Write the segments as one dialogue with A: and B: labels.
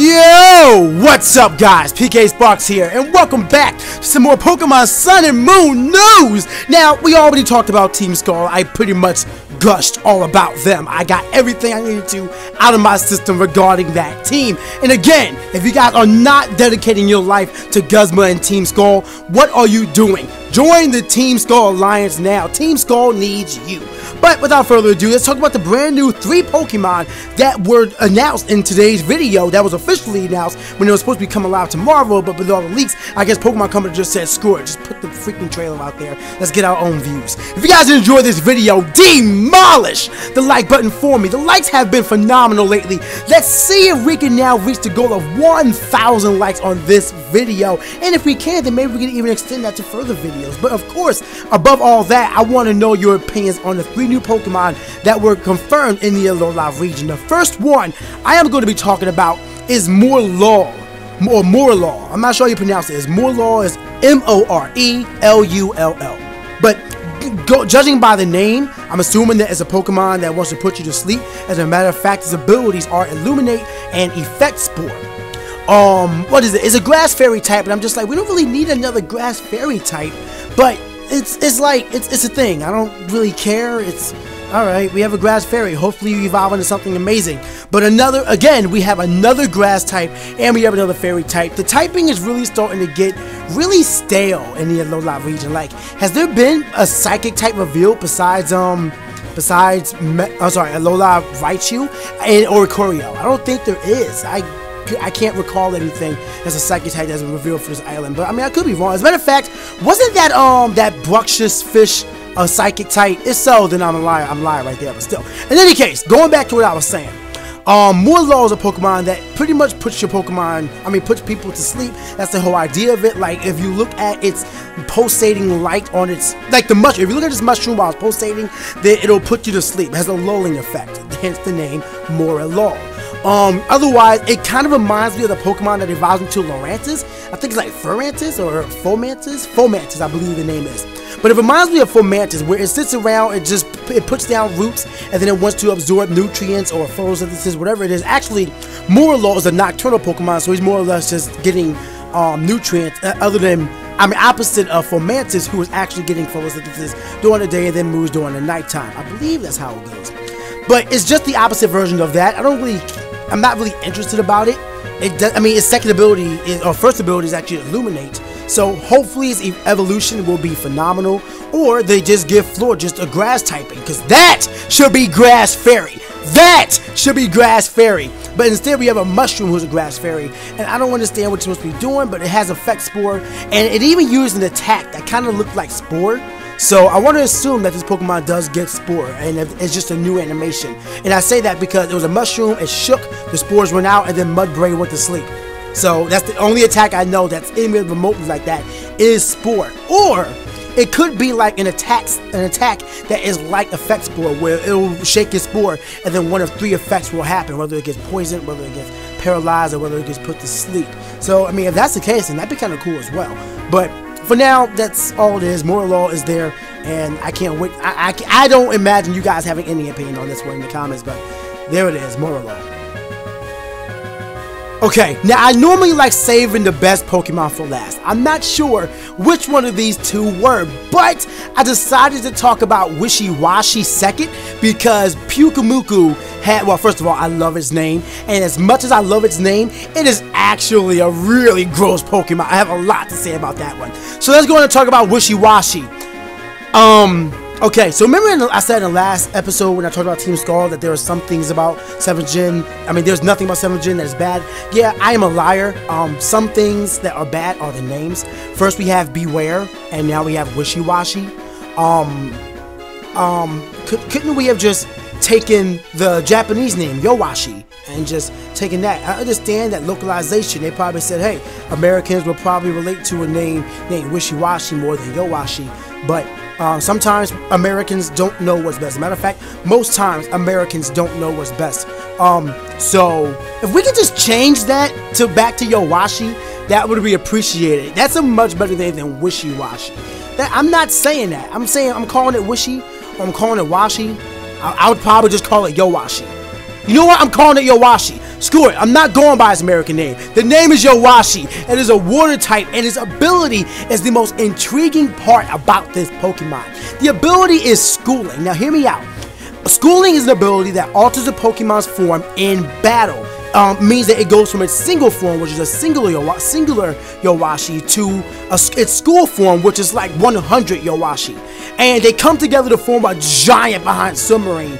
A: Yo, what's up guys? PK Sparks here, and welcome back to some more Pokemon Sun and Moon news! Now, we already talked about Team Skull, I pretty much gushed all about them. I got everything I needed to out of my system regarding that team. And again, if you guys are not dedicating your life to Guzma and Team Skull, what are you doing? Join the Team Skull Alliance now. Team Skull needs you. But without further ado, let's talk about the brand new three Pokemon that were announced in today's video that was officially announced when it was supposed to be coming live tomorrow, but with all the leaks, I guess Pokemon Company just said, screw it, just put the freaking trailer out there. Let's get our own views. If you guys enjoyed this video, demolish the like button for me. The likes have been phenomenal lately. Let's see if we can now reach the goal of 1,000 likes on this video. And if we can, then maybe we can even extend that to further videos. But of course, above all that, I want to know your opinions on the three new Pokemon that were confirmed in the Alola region. The first one I am going to be talking about is Morelull. Or Morelull. I'm not sure how you pronounce it. It's Morelull is M-O-R-E-L-U-L-L. But go, judging by the name, I'm assuming that it's a Pokemon that wants to put you to sleep. As a matter of fact, its abilities are Illuminate and Effect Spore um, what is it? It's a grass fairy type, and I'm just like, we don't really need another grass fairy type, but it's it's like it's it's a thing. I don't really care. It's all right. We have a grass fairy. Hopefully, you evolve into something amazing. But another again, we have another grass type, and we have another fairy type. The typing is really starting to get really stale in the Alola region. Like, has there been a psychic type reveal besides um? Besides, I'm sorry, Alola Raichu and or Oricorio. I don't think there is. I I can't recall anything as a psychic type that's been revealed for this island. But I mean, I could be wrong. As a matter of fact, wasn't that um that Bruxish fish a psychic type? If so, then I'm a liar. I'm lying right there. But still, in any case, going back to what I was saying. Um, Morelull is a Pokemon that pretty much puts your Pokemon, I mean, puts people to sleep. That's the whole idea of it. Like, if you look at its pulsating light on its, like the mushroom, if you look at this mushroom while it's pulsating, then it'll put you to sleep. It has a lulling effect, hence the name Morelull. Um, otherwise, it kind of reminds me of the Pokemon that evolves into Lurantis. I think it's like Furantis or Fomantis. Fomantis, I believe the name is. But it reminds me of Fomantis, where it sits around, it just it puts down roots, and then it wants to absorb nutrients or photosynthesis, whatever it is. Actually, Morelull is a nocturnal Pokemon, so he's more or less just getting um, nutrients, uh, other than I mean, opposite of Fomantis, who is actually getting photosynthesis during the day and then moves during the nighttime. I believe that's how it goes. But it's just the opposite version of that. I don't really I'm not really interested about it. It does, I mean, its second ability is, or first ability is actually Illuminate. So hopefully its evolution will be phenomenal, or they just give Florges a grass typing, because that should be Grass Fairy. That should be Grass Fairy. But instead we have a Mushroom who's a Grass Fairy, and I don't understand what it's supposed to be doing, but it has Effect Spore, and it even used an attack that kind of looked like Spore. So I want to assume that this Pokemon does get Spore, and it's just a new animation. And I say that because it was a mushroom, it shook, the spores went out, and then Mudbray went to sleep. So that's the only attack I know that's even remotely like that is Spore. Or it could be like an attack, an attack that is like Effect Spore, where it'll shake its spore, and then one of three effects will happen, whether it gets poisoned, whether it gets paralyzed, or whether it gets put to sleep. So I mean, if that's the case, then that'd be kind of cool as well. But for now, that's all it is. Morelull is there, and I can't wait. I, I, I don't imagine you guys having any opinion on this one in the comments, but there it is, Morelull. Okay, now I normally like saving the best Pokemon for last. I'm not sure which one of these two were, but I decided to talk about Wishiwashi second because Pyukumuku had, well, first of all, I love its name, and as much as I love its name, it is actually a really gross Pokemon. I have a lot to say about that one. So let's go on and talk about Wishiwashi. Um, Okay, so remember the, I said in the last episode when I talked about Team Skull that there are some things about 7th Gen. I mean, there's nothing about 7th Gen that is bad. Yeah, I am a liar. Um, some things that are bad are the names. First we have Bewear, and now we have Wishiwashi. Um, um, could, couldn't we have just taken the Japanese name, Yowashi, and just taking that? I understand that localization. They probably said, hey, Americans will probably relate to a name named Wishiwashi more than Yowashi, but uh, sometimes Americans don't know what's best. Matter of fact, most times Americans don't know what's best. Um, so if we could just change that to back to Yowashi, that would be appreciated. That's a much better name than Wishy Washy. I'm not saying that. I'm saying I'm calling it Wishy or I'm calling it Washi. I, I would probably just call it Yowashi. You know what? I'm calling it Yowashi. Screw it, I'm not going by his American name. The name is Yowashi. It is a water type, and his ability is the most intriguing part about this Pokemon. The ability is schooling. Now, hear me out. Schooling is an ability that alters a Pokemon's form in battle. Um, means that it goes from its single form, which is a singular, Yowa singular Yowashi, to a, its school form, which is like 100 Yowashi. And they come together to form a giant behind submarine,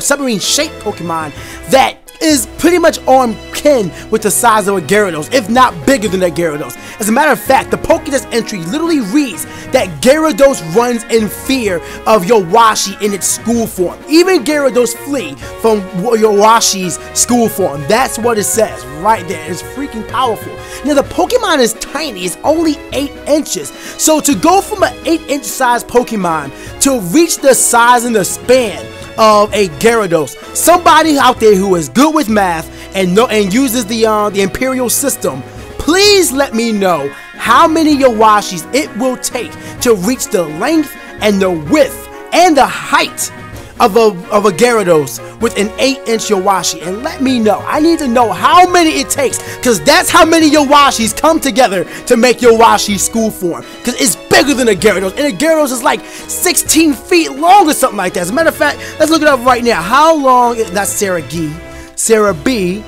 A: submarine shaped Pokemon that is pretty much on kin with the size of a Gyarados, if not bigger than a Gyarados. As a matter of fact, the Pokédex entry literally reads that Gyarados runs in fear of Yowashi in its school form. Even Gyarados flee from Yowashi's school form. That's what it says right there. It's freaking powerful. Now the Pokemon is tiny, it's only 8 inches. So to go from an 8 inch size Pokemon to reach the size and the span of a Gyarados. Somebody out there who is good with math and and uses the uh, the Imperial system. Please let me know how many Yowashis it will take to reach the length and the width and the height of a, of a Gyarados with an 8-inch Yowashi and let me know. I need to know how many it takes because that's how many Yowashis come together to make Yowashi school form because it's bigger than a Gyarados and a Gyarados is like 16 feet long or something like that. As a matter of fact, let's look it up right now. How long is, not Sarah G, Sarah B,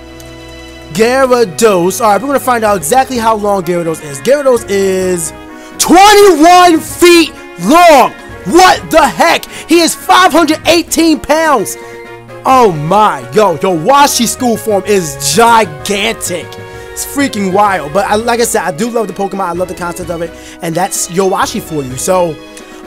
A: Gyarados. Alright, we're to find out exactly how long Gyarados is. Gyarados is 21 feet long. What the heck? He is 518 pounds. Oh my, yo, yo, Washi school form is gigantic. It's freaking wild. But I, like I said, I do love the Pokemon. I love the concept of it. And that's Yowashi for you. So,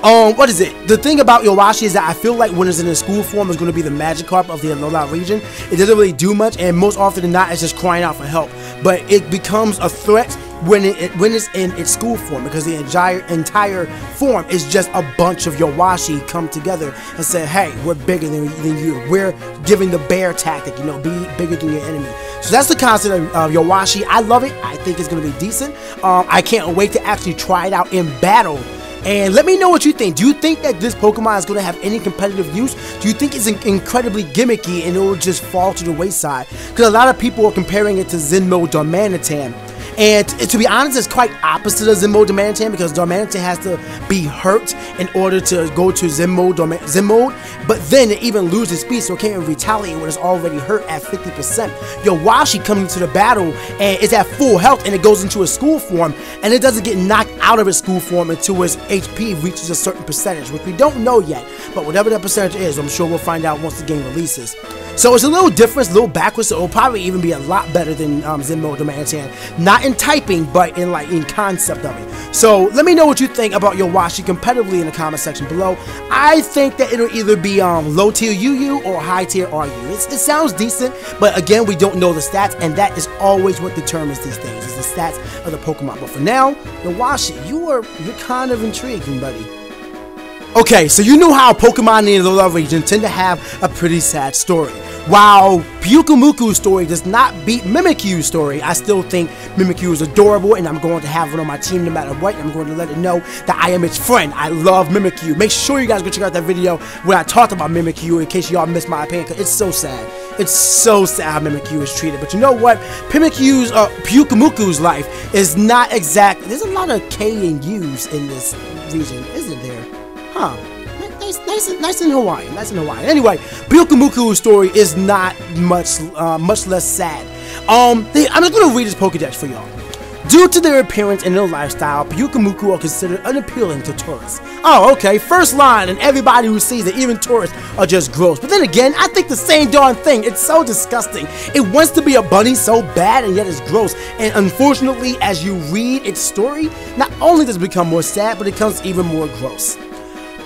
A: um, what is it? The thing about Yowashi is that I feel like when it's in its school form, it's going to be the Magikarp of the Alola region. It doesn't really do much, and most often than not, it's just crying out for help. But it becomes a threat when it, it, when it's in its school form because the entire entire form is just a bunch of Yowashi come together and say, "Hey, we're bigger than, than you. We're giving the bear tactic. You know, be bigger than your enemy." So that's the concept of uh, Yowashi. I love it. I think it's going to be decent. Um, I can't wait to actually try it out in battle. And let me know what you think. Do you think that this Pokemon is going to have any competitive use? Do you think it's incredibly gimmicky and it will just fall to the wayside? Because a lot of people are comparing it to Zen mode Darmanitan. And to be honest, it's quite opposite of Zen mode Darmanitan because Darmanitan has to be hurt in order to go to Zen mode, Zen mode. But then it even loses speed, so it can't even retaliate when it's already hurt at 50%. Yowashi comes into the battle and it's at full health and it goes into a school form and it doesn't get knocked out of its school form until its HP reaches a certain percentage, which we don't know yet. But whatever that percentage is, I'm sure we'll find out once the game releases. So it's a little different, a little backwards, so it'll probably even be a lot better than um, Zen mode Darmanitan. Not in typing, but in like in concept of it. So let me know what you think about Yowashi competitively in the comment section below. I think that it'll either be um, low tier UU or high tier RU. It's, it sounds decent, but again, we don't know the stats, and that is always what determines these things, is the stats of the Pokemon. But for now, the washi, you are you're kind of intriguing, buddy. Okay, so you know how Pokemon in the Alola region tend to have a pretty sad story. While Pyukumuku's story does not beat Mimikyu's story, I still think Mimikyu is adorable and I'm going to have it on my team no matter what. I'm going to let it know that I am its friend. I love Mimikyu. Make sure you guys go check out that video where I talked about Mimikyu in case y'all missed my opinion because it's so sad. It's so sad how Mimikyu is treated. But you know what? Mimikyu's, uh, Pyukumuku's life is not exact. There's a lot of K and U's in this region, isn't Huh. Nice, nice, nice in Hawaii. Nice in Hawaii. Anyway, Pyukumuku's story is not much, uh, much less sad. Um, they, I'm just gonna read this Pokedex for y'all. Due to their appearance and their lifestyle, Pyukumuku are considered unappealing to tourists. Oh, okay, first line, and everybody who sees it, even tourists, are just gross. But then again, I think the same darn thing. It's so disgusting. It wants to be a bunny so bad, and yet it's gross. And unfortunately, as you read its story, not only does it become more sad, but it becomes even more gross.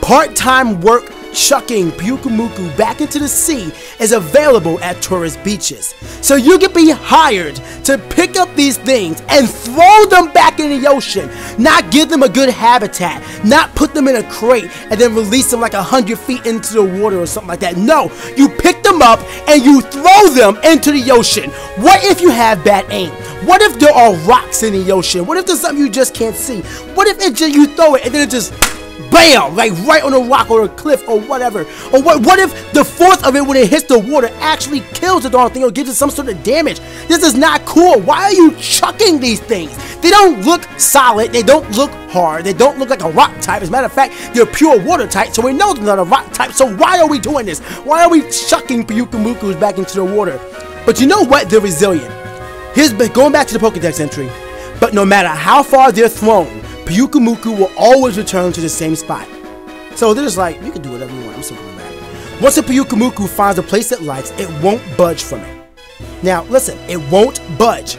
A: Part-time work chucking Pyukumuku back into the sea is available at tourist beaches. So you can be hired to pick up these things and throw them back in the ocean, not give them a good habitat, not put them in a crate and then release them like a hundred feet into the water or something like that. No, you pick them up and you throw them into the ocean. What if you have bad aim? What if there are rocks in the ocean? What if there's something you just can't see? What if it you throw it and then it just bam, like right on a rock or a cliff or whatever. Or what? What if the force of it when it hits the water actually kills the darn thing or gives it some sort of damage? This is not cool. Why are you chucking these things? They don't look solid. They don't look hard. They don't look like a rock type. As a matter of fact, they're pure water type, so we know they're not a rock type. So why are we doing this? Why are we chucking Pyukumukus back into the water? But you know what? They're resilient. Here's going back to the Pokedex entry. But no matter how far they're thrown, Pyukumuku will always return to the same spot. So they're just like, you can do whatever you want, I'm still coming back. Once a Pyukumuku finds a place it likes, it won't budge from it. Now, listen, it won't budge.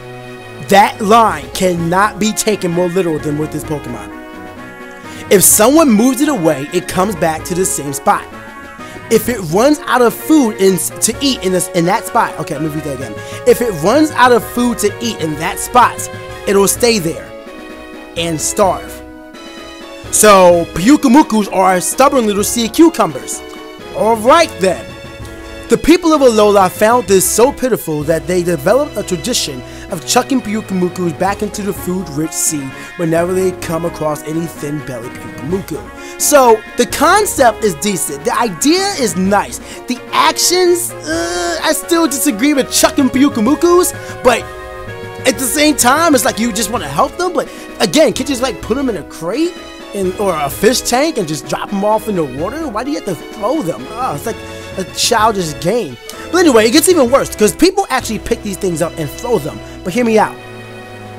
A: That line cannot be taken more literal than with this Pokemon. If someone moves it away, it comes back to the same spot. If it runs out of food in, to eat in, this, in that spot, okay, let me read that again. If it runs out of food to eat in that spot, it'll stay there and starve. So, Pyukumukus are stubborn little sea cucumbers. Alright then. The people of Alola found this so pitiful that they developed a tradition of chucking Pyukumukus back into the food-rich sea whenever they come across any thin-bellied Pyukumuku. So, the concept is decent, the idea is nice, the actions, uh, I still disagree with chucking Pyukumukus, but at the same time, it's like you just want to help them, but again, can't you just like put them in a crate in, or a fish tank and just drop them off in the water? Why do you have to throw them? Oh, it's like a childish game. But anyway, it gets even worse because people actually pick these things up and throw them. But hear me out.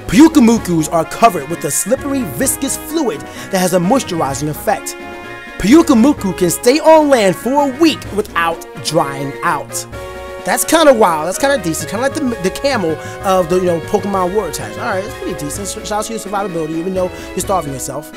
A: Pyukumukus are covered with a slippery, viscous fluid that has a moisturizing effect. Pyukumuku can stay on land for a week without drying out. That's kind of wild. That's kind of decent. Kind of like the, the camel of the you know Pokemon War types. All right, it's pretty decent. Shout out to your survivability, even though you're starving yourself.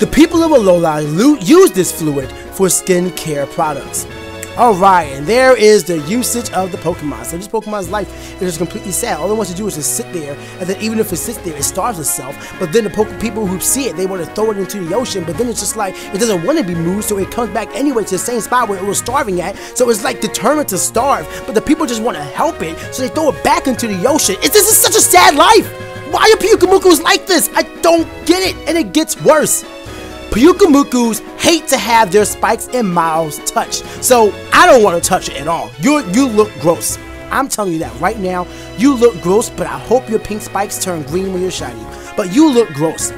A: The people of Alola use this fluid for skin care products. Alright, and there is the usage of the Pokemon. So this Pokemon's life is just completely sad. All it wants to do is just sit there, and then even if it sits there, it starves itself. But then the Poke people who see it, they want to throw it into the ocean, but then it's just like, it doesn't want to be moved, so it comes back anyway to the same spot where it was starving at. So it's like determined to starve, but the people just want to help it, so they throw it back into the ocean. This is such a sad life! Why are Pyukumukus like this? I don't get it, and it gets worse. Pyukumukus hate to have their spikes and mouths touched, so I don't want to touch it at all. You you look gross. I'm telling you that right now. You look gross, but I hope your pink spikes turn green when you're shiny. But you look gross.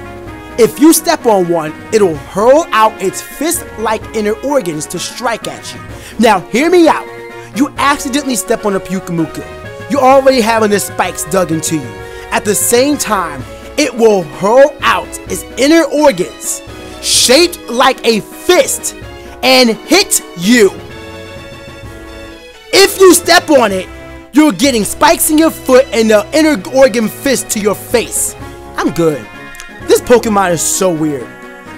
A: If you step on one, it'll hurl out its fist-like inner organs to strike at you. Now, hear me out. You accidentally step on a Pyukumuku. You're already having the spikes dug into you. At the same time, it will hurl out its inner organs shaped like a fist and hit you. If you step on it, you're getting spikes in your foot and the inner organ fist to your face. I'm good. This Pokemon is so weird.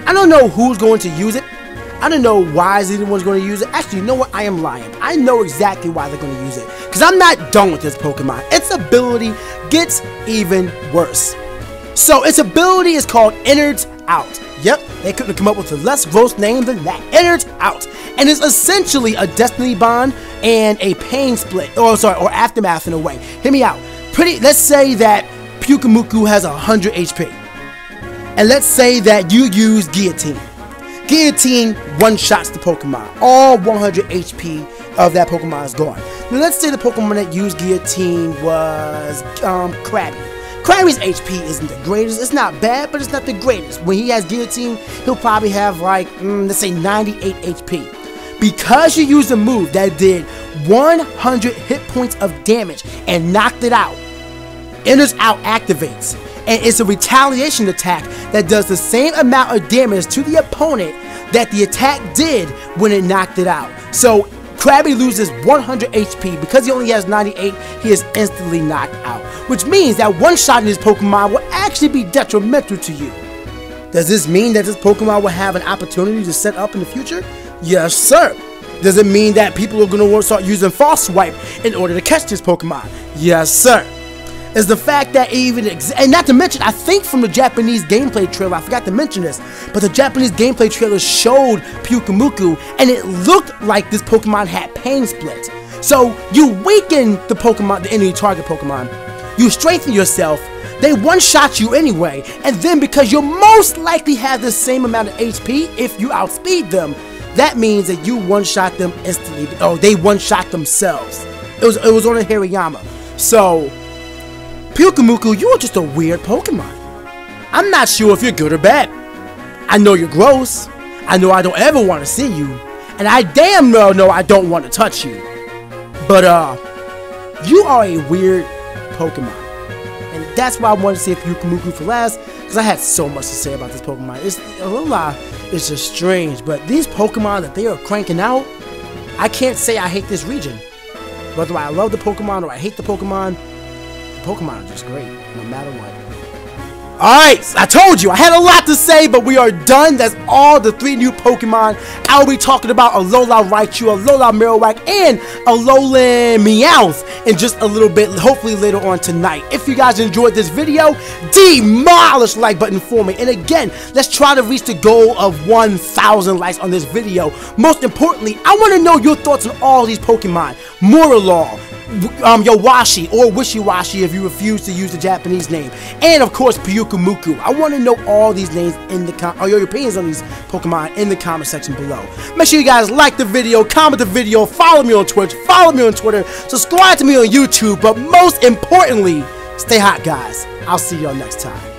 A: I don't know who's going to use it. I don't know why is anyone's going to use it. Actually, you know what? I am lying. I know exactly why they're going to use it. Because I'm not done with this Pokemon. Its ability gets even worse. So its ability is called Innards Out. Yep, they couldn't come up with a less gross name than that. Innards Out. And it's essentially a Destiny Bond and a Pain Split. Or sorry, or Aftermath in a way. Hear me out. Pretty let's say that Pyukumuku has 100 HP. And let's say that you use Guillotine. Guillotine one-shots the Pokemon. All 100 HP of that Pokemon is gone. Now let's say the Pokemon that used Guillotine was um, Krabby. Krabby's HP isn't the greatest. It's not bad, but it's not the greatest. When he has Guillotine, he'll probably have like, mm, let's say 98 HP. Because you used a move that did 100 hit points of damage and knocked it out, Innards Out activates. And it's a retaliation attack that does the same amount of damage to the opponent that the attack did when it knocked it out. So Krabby loses 100 HP. Because he only has 98, he is instantly knocked out. Which means that one shot in his Pokemon will actually be detrimental to you. Does this mean that this Pokemon will have an opportunity to set up in the future? Yes, sir. Does it mean that people are going to start using False Swipe in order to catch this Pokemon? Yes, sir is the fact that even and not to mention I think from the Japanese gameplay trailer I forgot to mention this but the Japanese gameplay trailer showed Pyukumuku and it looked like this Pokemon had pain split so you weaken the Pokemon the enemy target Pokemon you strengthen yourself they one shot you anyway. And then because you'll most likely have the same amount of HP if you outspeed them, that means that you one shot them instantly. Oh, they one shot themselves. It was it was on a Hariyama. So Pyukumuku, you are just a weird Pokemon. I'm not sure if you're good or bad. I know you're gross. I know I don't ever want to see you. And I damn well know I don't want to touch you. But uh you are a weird Pokemon. And that's why I wanted to say Pyukumuku for last, because I had so much to say about this Pokemon. It's Alola it's just strange, but these Pokemon that they are cranking out, I can't say I hate this region. Whether I love the Pokemon or I hate the Pokemon, Pokemon are just great, no matter what. Alright, I told you, I had a lot to say, but we are done. That's all the three new Pokemon. I'll be talking about Alola Raichu, Alola Marowak, and Alolan Meowth in just a little bit, hopefully later on tonight. If you guys enjoyed this video, demolish like button for me. And again, let's try to reach the goal of 1,000 likes on this video. Most importantly, I want to know your thoughts on all these Pokemon. Morelull, um, Yowashi or Wishiwashi if you refuse to use the Japanese name. And of course, Pyukumuku. I want to know all these names in the com- or your opinions on these Pokemon in the comment section below. Make sure you guys like the video, comment the video, follow me on Twitch, follow me on Twitter, subscribe to me on YouTube, but most importantly, stay hot, guys. I'll see y'all next time.